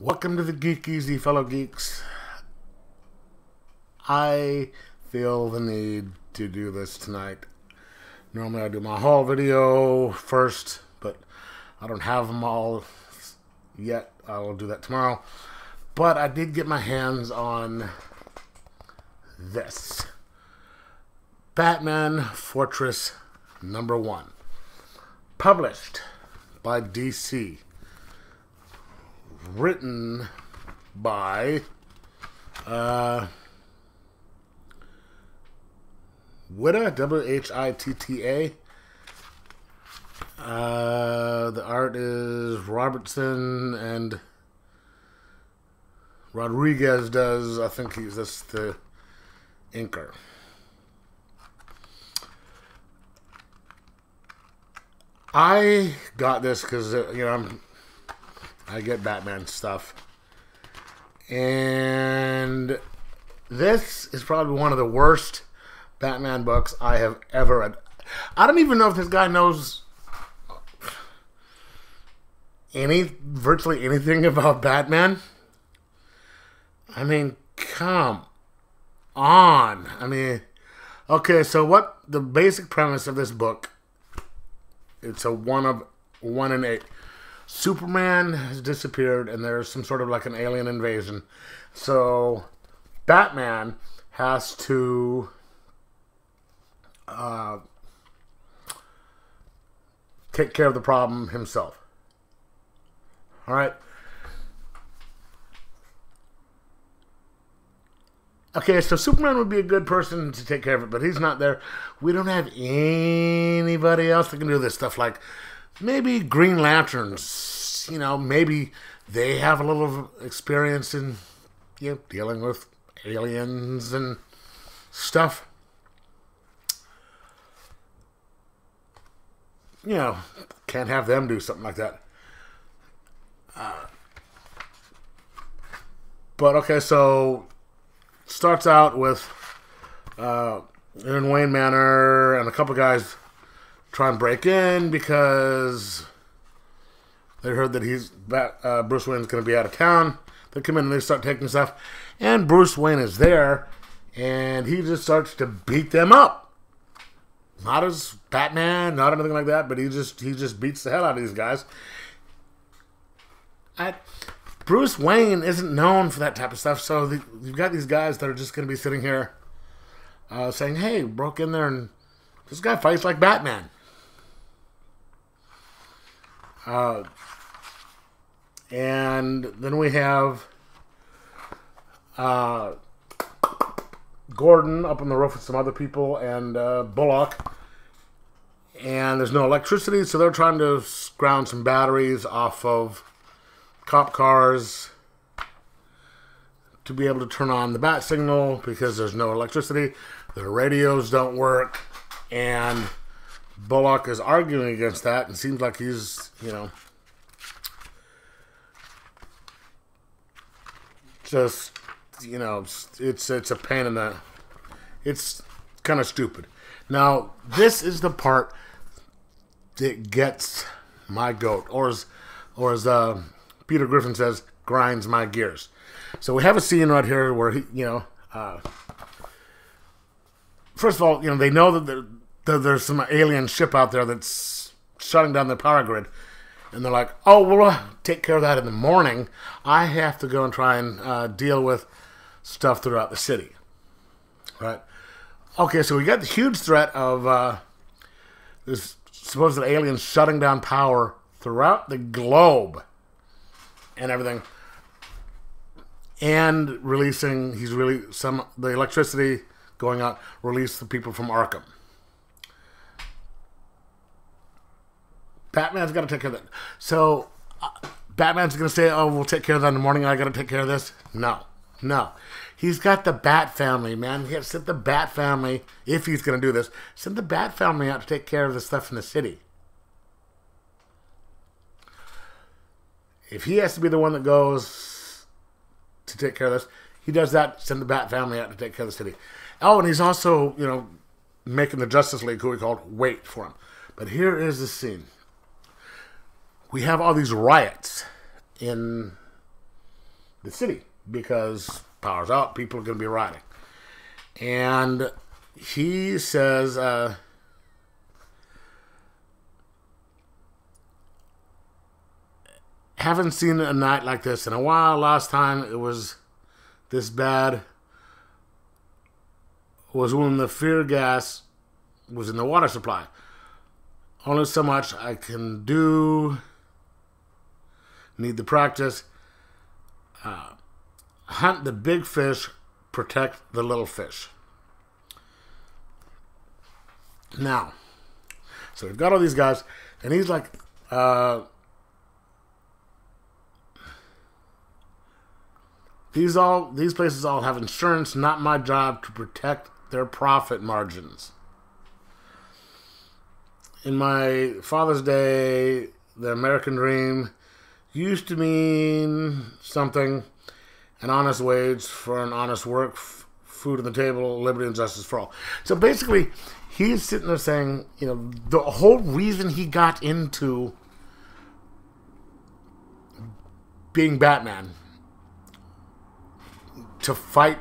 Welcome to the Geekeasy, fellow geeks. I feel the need to do this tonight. Normally I do my haul video first, but I don't have them all yet. I will do that tomorrow. But I did get my hands on this. Batman Fortress number one. Published by DC. Written by uh, Whitta, W H I T T A. Uh, the art is Robertson and Rodriguez does. I think he's just the inker. I got this because uh, you know I'm, I get Batman stuff, and this is probably one of the worst Batman books I have ever read. I don't even know if this guy knows any virtually anything about Batman. I mean, come on. I mean, okay, so what the basic premise of this book it's a one of one in eight. Superman has disappeared, and there's some sort of like an alien invasion. So Batman has to uh, take care of the problem himself. All right. Okay, so Superman would be a good person to take care of it, but he's not there. We don't have anybody else that can do this stuff. Like maybe Green Lanterns, you know, maybe they have a little experience in you know, dealing with aliens and stuff. You know, can't have them do something like that. Uh, but okay, so starts out with uh, in Wayne Manor and a couple guys try and break in because they heard that he's uh, Bruce Wayne's going to be out of town. They come in and they start taking stuff, and Bruce Wayne is there, and he just starts to beat them up. Not as Batman, not anything like that, but he just he just beats the hell out of these guys. I, Bruce Wayne isn't known for that type of stuff, so the, you've got these guys that are just going to be sitting here uh, saying, "Hey, broke in there and this guy fights like Batman." Uh, and then we have uh, Gordon up on the roof with some other people and uh, Bullock. And there's no electricity, so they're trying to ground some batteries off of cop cars to be able to turn on the bat signal because there's no electricity. Their radios don't work. And Bullock is arguing against that and seems like he's, you know, just, you know, it's it's a pain in the it's kind of stupid. Now, this is the part that gets my goat or as or as uh Peter Griffin says, grinds my gears. So we have a scene right here where he, you know, uh, first of all, you know, they know that, that there's some alien ship out there that's shutting down the power grid. And they're like, oh, we'll uh, take care of that in the morning. I have to go and try and uh, deal with stuff throughout the city. Right? Okay, so we got the huge threat of uh, this supposed alien shutting down power throughout the globe and everything. And releasing, he's really some the electricity going out, release the people from Arkham. Batman's got to take care of that. So, uh, Batman's going to say, "Oh, we'll take care of that in the morning. I got to take care of this." No, no. He's got the Bat family, man. He send the Bat family if he's going to do this. Send the Bat family out to take care of the stuff in the city. if he has to be the one that goes to take care of this, he does that. Send the Bat family out to take care of the city. Oh, and he's also, you know, making the Justice League, who we called, wait for him. But here is the scene. We have all these riots in the city because power's out, people are going to be rioting. And he says, uh, haven't seen a night like this in a while. Last time it was this bad was when the fear gas was in the water supply. Only so much I can do. Need the practice. Uh, hunt the big fish, protect the little fish. Now, so we've got all these guys, and he's like, uh, these all these places all have insurance. Not my job to protect their profit margins. In my father's day, the American dream used to mean something an honest wage for an honest work, food on the table, liberty and justice for all. So basically, he's sitting there saying, you know, the whole reason he got into being Batman to fight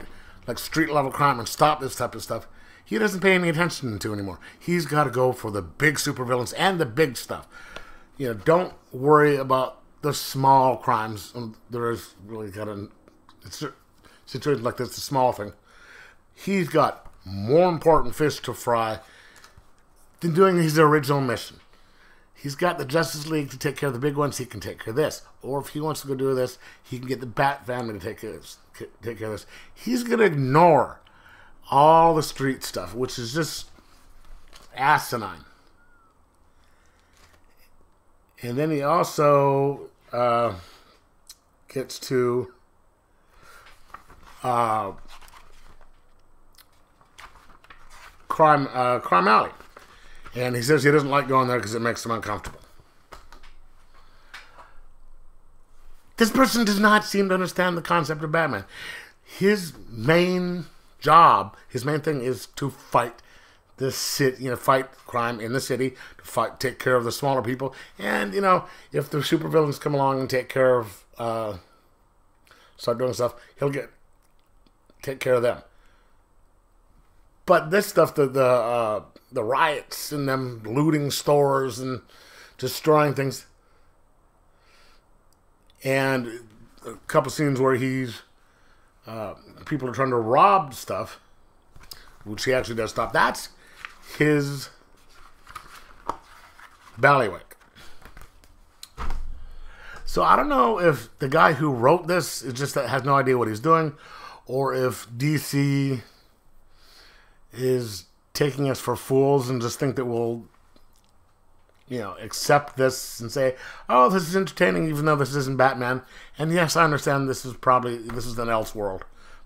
like street level crime and stop this type of stuff, he doesn't pay any attention to anymore. He's got to go for the big supervillains and the big stuff. You know, don't worry about the small crimes. Um, there is really got a situation like this, the small thing. He's got more important fish to fry than doing his original mission. He's got the Justice League to take care of the big ones. He can take care of this. Or if he wants to go do this, he can get the Bat family to take care of this take care of this. He's going to ignore all the street stuff, which is just asinine. And then he also uh, gets to uh, crime uh, crime alley, and he says he doesn't like going there because it makes him uncomfortable. This person does not seem to understand the concept of Batman. His main job, his main thing is to fight the city, you know, fight crime in the city, to fight, take care of the smaller people, and you know, if the supervillains come along and take care of, uh, start doing stuff, he'll get take care of them. But this stuff, the the uh, the riots and them looting stores and destroying things, and a couple scenes where he's uh, people are trying to rob stuff, which he actually does stop. That's his ballywick. So I don't know if the guy who wrote this is just that has no idea what he's doing, or if DC is taking us for fools and just think that we'll you know, accept this and say, "Oh, this is entertaining," even though this isn't Batman. And yes, I understand this is probably this is an Elseworld,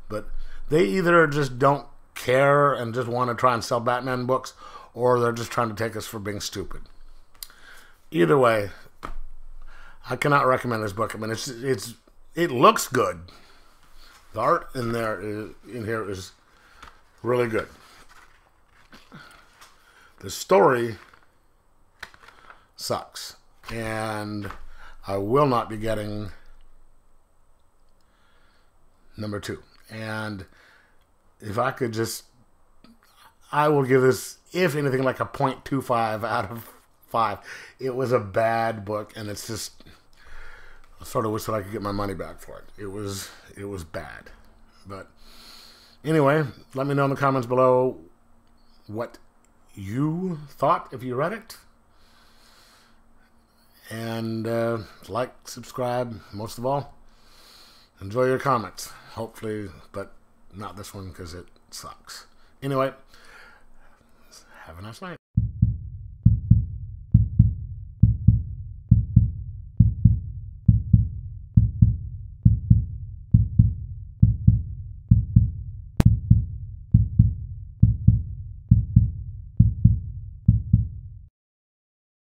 but they either just don't care and just want to try and sell Batman books, or they're just trying to take us for being stupid. Either way, I cannot recommend this book. I mean, it's it's it looks good. The art in there is, in here is really good. The story sucks. And I will not be getting number two. And if I could just, I will give this, if anything, like a 0.25 out of 5. It was a bad book, and it's just, I sort of wish that I could get my money back for it. It was, it was bad. But anyway, let me know in the comments below what you thought if you read it and uh, like, subscribe, most of all. Enjoy your comments, hopefully, but not this one because it sucks. Anyway, have a nice night.